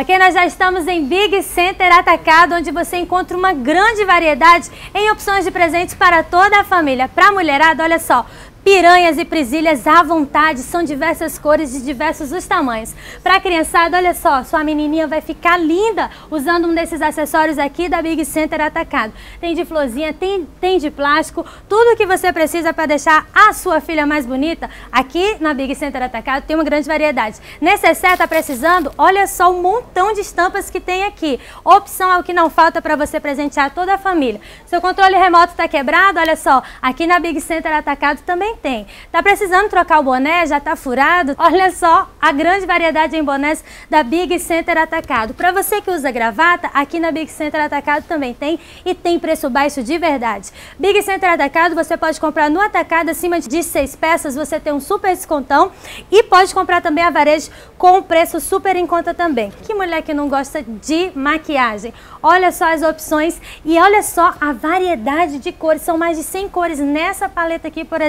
Ok, nós já estamos em Big Center Atacado, onde você encontra uma grande variedade em opções de presentes para toda a família. Para a mulherada, olha só, Piranhas e presilhas à vontade, são diversas cores de diversos os tamanhos. A criançada, olha só, sua menininha vai ficar linda usando um desses acessórios aqui da Big Center Atacado. Tem de florzinha, tem, tem de plástico, tudo que você precisa para deixar a sua filha mais bonita, aqui na Big Center Atacado tem uma grande variedade. Necessaire está precisando? Olha só o montão de estampas que tem aqui. Opção é o que não falta para você presentear toda a família. Seu controle remoto está quebrado? Olha só, aqui na Big Center Atacado também tem. Tá precisando trocar o boné? Já tá furado? Olha só a grande variedade em bonés da Big Center Atacado. Para você que usa gravata, aqui na Big Center Atacado também tem e tem preço baixo de verdade. Big Center Atacado você pode comprar no atacado acima de seis peças, você tem um super descontão e pode comprar também a varejo com preço super em conta também. Que mulher que não gosta de maquiagem? Olha só as opções e olha só a variedade de cores, são mais de 100 cores nessa paleta aqui, por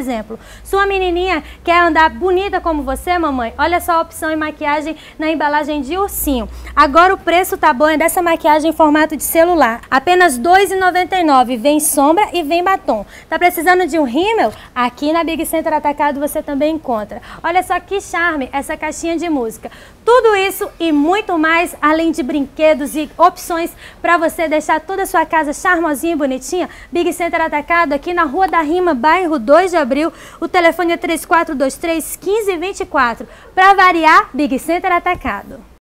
Sua menininha quer andar bonita como você, mamãe? Olha só a opção em maquiagem na embalagem de ursinho. Agora o preço tá bom é dessa maquiagem em formato de celular. Apenas R$ 2,99. Vem sombra e vem batom. Tá precisando de um rímel? Aqui na Big Center Atacado você também encontra. Olha só que charme essa caixinha de música. Tudo isso e muito mais, além de brinquedos e opções para você deixar toda a sua casa charmosinha e bonitinha. Big Center Atacado aqui na Rua da Rima, bairro 2 de Abril. O telefone é 3423 1524. Para variar, Big Center Atacado.